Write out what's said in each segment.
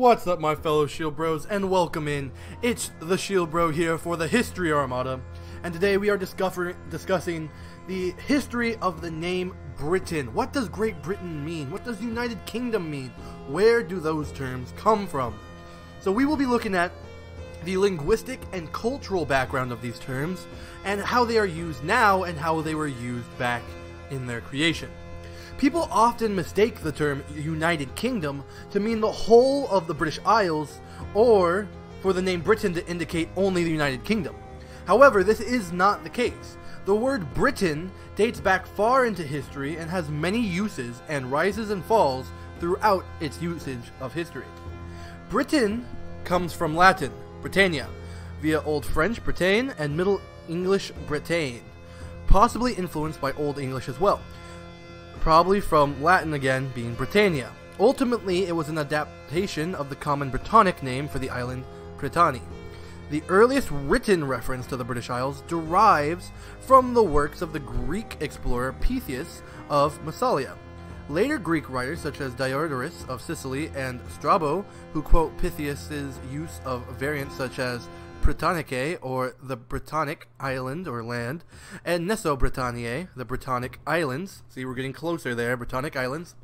What's up, my fellow Shield Bros, and welcome in. It's the Shield Bro here for the History Armada, and today we are discussing the history of the name Britain. What does Great Britain mean? What does United Kingdom mean? Where do those terms come from? So we will be looking at the linguistic and cultural background of these terms, and how they are used now and how they were used back in their creation. People often mistake the term United Kingdom to mean the whole of the British Isles, or for the name Britain to indicate only the United Kingdom. However, this is not the case. The word Britain dates back far into history and has many uses and rises and falls throughout its usage of history. Britain comes from Latin, Britannia, via Old French Bretagne and Middle English Bretagne, possibly influenced by Old English as well probably from Latin again being Britannia. Ultimately, it was an adaptation of the common Brittonic name for the island Brittany. The earliest written reference to the British Isles derives from the works of the Greek explorer Pytheas of Massalia. Later Greek writers such as Diodorus of Sicily and Strabo, who quote Pytheas' use of variants such as Britannicae, or the Britannic island or land, and Nesso Britanniae, the Britannic islands. See, we're getting closer there, Britannic islands.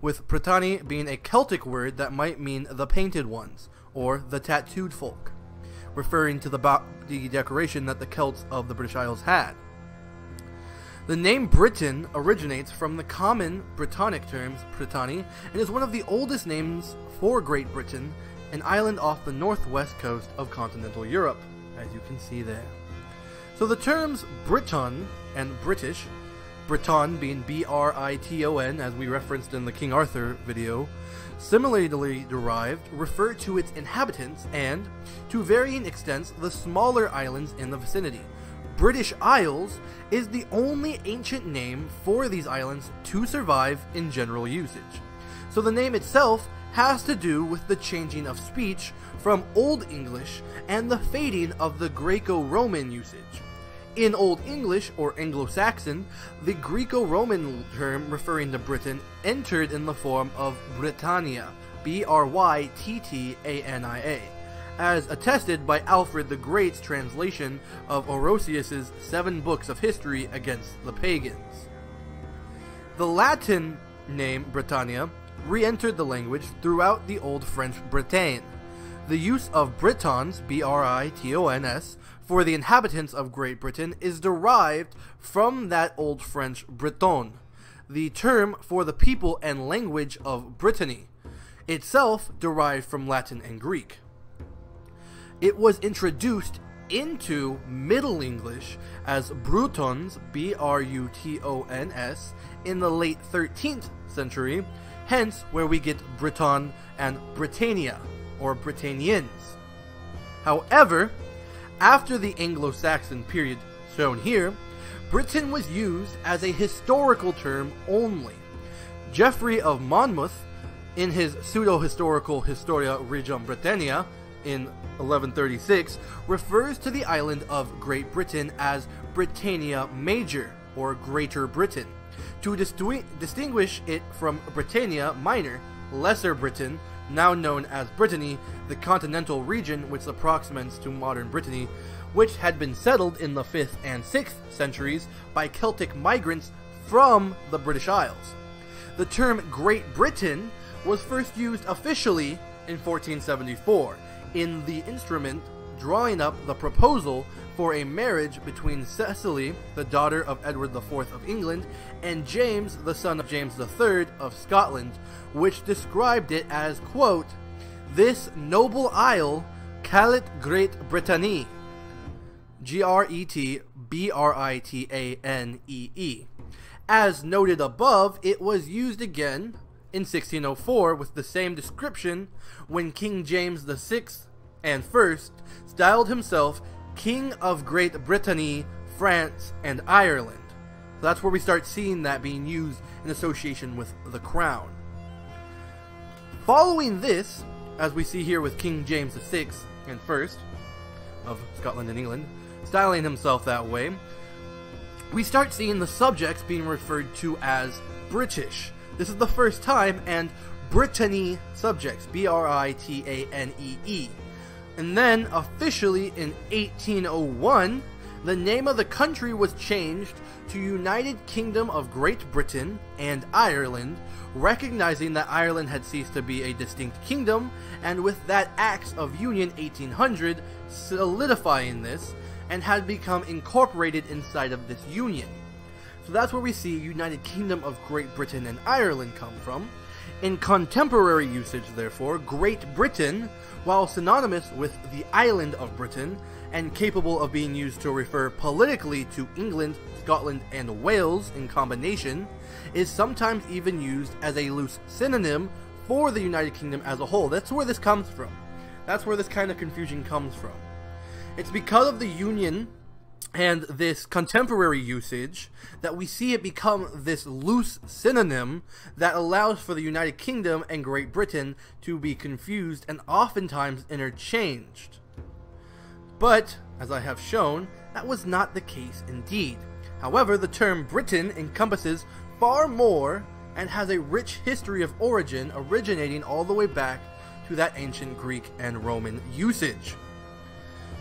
With Britanni being a Celtic word that might mean the painted ones, or the tattooed folk, referring to the, the decoration that the Celts of the British Isles had. The name Britain originates from the common Brittonic terms Britanni and is one of the oldest names for Great Britain an island off the northwest coast of continental Europe, as you can see there. So the terms Briton and British, Briton being B-R-I-T-O-N as we referenced in the King Arthur video, similarly derived refer to its inhabitants and, to varying extents, the smaller islands in the vicinity. British Isles is the only ancient name for these islands to survive in general usage. So the name itself has to do with the changing of speech from Old English and the fading of the Greco-Roman usage. In Old English, or Anglo-Saxon, the Greco-Roman term referring to Britain entered in the form of Bryttania, B-R-Y-T-T-A-N-I-A, as attested by Alfred the Great's translation of Orosius's seven books of history against the pagans. The Latin name Britannia re-entered the language throughout the Old French Bretagne. The use of Britons, B-R-I-T-O-N-S, for the inhabitants of Great Britain is derived from that Old French Breton, the term for the people and language of Brittany, itself derived from Latin and Greek. It was introduced into Middle English as Brutons, B-R-U-T-O-N-S, in the late 13th century, hence where we get Briton and Britannia, or Britannians. However, after the Anglo-Saxon period shown here, Britain was used as a historical term only. Geoffrey of Monmouth, in his pseudo-historical Historia Regum Britannia in 1136, refers to the island of Great Britain as Britannia Major, or Greater Britain. To distinguish it from Britannia Minor, Lesser Britain, now known as Brittany, the continental region which approximates to modern Brittany, which had been settled in the 5th and 6th centuries by Celtic migrants from the British Isles. The term Great Britain was first used officially in 1474 in the instrument drawing up the proposal for a marriage between Cecily, the daughter of Edward IV of England, and James, the son of James III of Scotland, which described it as, quote, This noble isle, Calit Great Britannie, G R E T B R I T A N E E. As noted above, it was used again in 1604 with the same description when King James VI and first styled himself King of Great Brittany, France, and Ireland. So that's where we start seeing that being used in association with the crown. Following this, as we see here with King James VI and first of Scotland and England, styling himself that way, we start seeing the subjects being referred to as British. This is the first time, and Brittany subjects, B R I T A N E E. And then, officially in 1801, the name of the country was changed to United Kingdom of Great Britain and Ireland, recognizing that Ireland had ceased to be a distinct kingdom, and with that Acts of Union 1800 solidifying this, and had become incorporated inside of this union. So that's where we see United Kingdom of Great Britain and Ireland come from. In contemporary usage, therefore, Great Britain, while synonymous with the island of Britain, and capable of being used to refer politically to England, Scotland, and Wales in combination, is sometimes even used as a loose synonym for the United Kingdom as a whole. That's where this comes from. That's where this kind of confusion comes from. It's because of the union and this contemporary usage that we see it become this loose synonym that allows for the United Kingdom and Great Britain to be confused and oftentimes interchanged. But, as I have shown, that was not the case indeed. However, the term Britain encompasses far more and has a rich history of origin originating all the way back to that ancient Greek and Roman usage.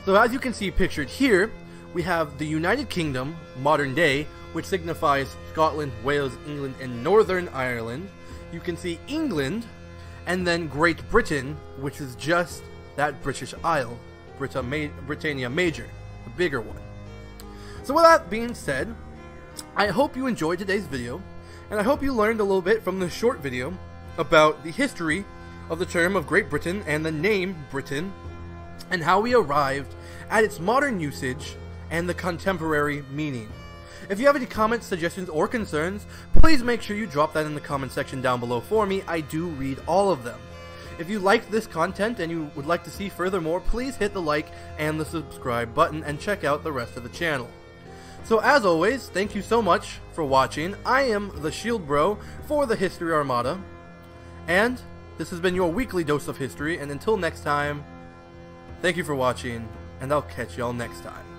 So as you can see pictured here, we have the United Kingdom, modern day, which signifies Scotland, Wales, England, and Northern Ireland. You can see England, and then Great Britain, which is just that British Isle, Britannia Major, the bigger one. So with that being said, I hope you enjoyed today's video, and I hope you learned a little bit from this short video about the history of the term of Great Britain and the name Britain, and how we arrived at its modern usage and the contemporary meaning. If you have any comments, suggestions, or concerns, please make sure you drop that in the comment section down below for me. I do read all of them. If you liked this content and you would like to see furthermore, please hit the like and the subscribe button and check out the rest of the channel. So as always, thank you so much for watching. I am the Shield Bro for the History Armada. And this has been your weekly dose of history, and until next time, thank you for watching, and I'll catch y'all next time.